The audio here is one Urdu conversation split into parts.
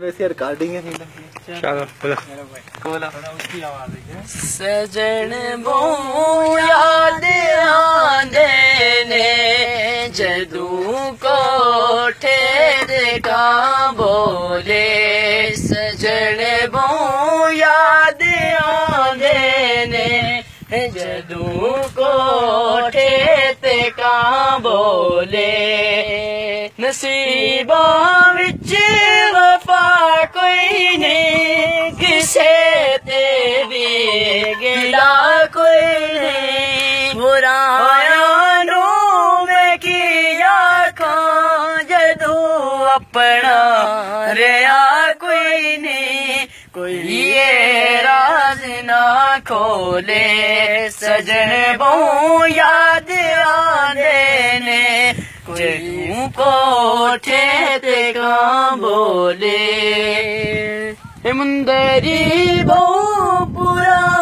ویسے ریکارڈنگ سجن بو یاد جدو کو ٹھیر کا بولے۔ سجن بو یاد جدو کو ٹھیر کا بولے نصیبہ آیا اپنا ریا کوئی نہیں کوئی یہ راز نہ کھولے، سجن بہو یاد آنے نے، کوئی کوٹھے تے بولے۔ مندری بہو پورا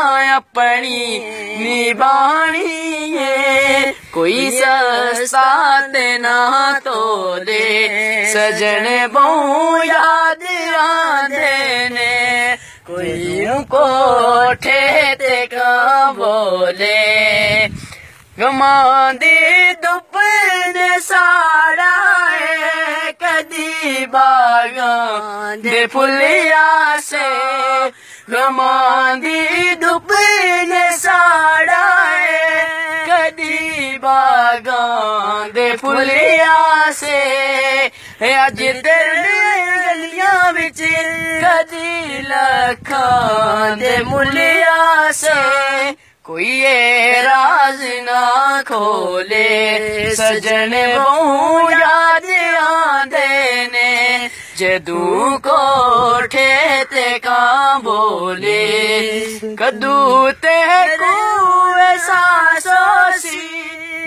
اپنی نبانی ہے کوئی سستا دینا تو دے سجن بہو یاد دینے کوئی کو ٹھہتے کا بولے گما دے سارا ہے کدی باغان دے پھلیا سے گما دے ਬਾਗਾਂ ਦੇ ਫੁੱਲਿਆ ਸੇ ਏ ਅੱਜ ਤੇਰੇ ਗਲੀਆਂ ਵਿੱਚ ਕਦੀ ਲੱਖਾਂ ਦੇ ਮੁੱਲਿਆ ਸੇ ਕੋਈ ਇਹ ਰਾਜ਼ ਨਾ ਖੋਲੇ ਸਜਣ ਬਹੁ ਯਾਦ ਆਂਦੇ ਨੇ ਜਦੂ ਕੋਠੇ ਤੇ ਕਾਂ ਬੋਲੇ ਕਦੂ ਤੇ ਕੂਏ ਸਾਸੋ ਸੀ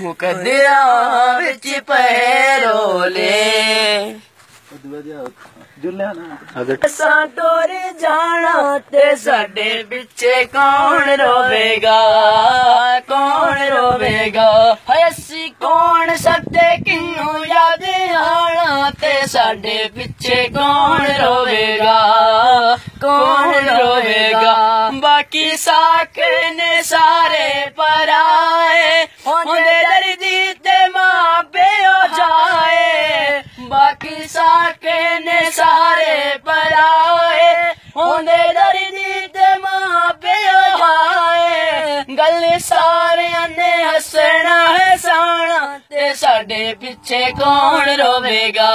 مقدرہ وچ لے جانا تے کون روے گا کون روے گا کون ستے کنو یاد آنا تے کون روے گا کون روے گا باقی ساکھ نے ਸਾਕੇ ਨੇ ਸਾਰੇ ਪਰਾਏ ਹੁੰਦੇ ਦਰਦੀ ਤੇ ਮਾਂ ਪਿਓ ਜਾਏ ਗੱਲ ਸਾਰਿਆਂ ਨੇ ਹੱਸਣਾ ਹੈ ਸਾਣਾ। ਤੇ ਸਾਡੇ ਪਿੱਛੇ ਕੌਣ ਰੋਵੇਗਾ?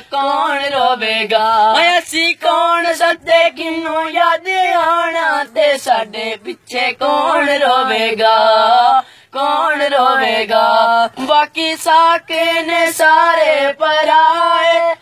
ਕੌਣ ਰੋਵੇਗਾ? ਅਸੀਂ ਕੌਣ ਸੱਦੇ? ਕਿਨੂੰ ਯਾਦ ਆਣਾ ਤੇ ਸਾਡੇ ਪਿੱਛੇ ਕੌਣ ਰੋਵੇਗਾ? کون روے گا؟ باقی ساکن سارے پر آئے۔